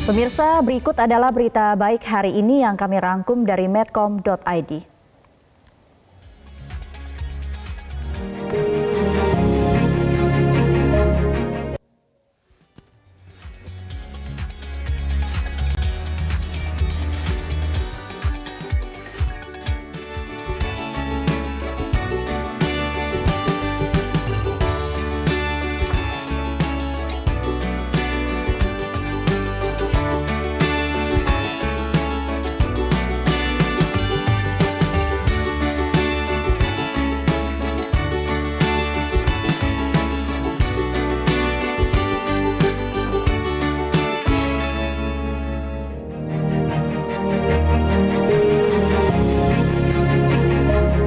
Pemirsa, berikut adalah berita baik hari ini yang kami rangkum dari medcom.id.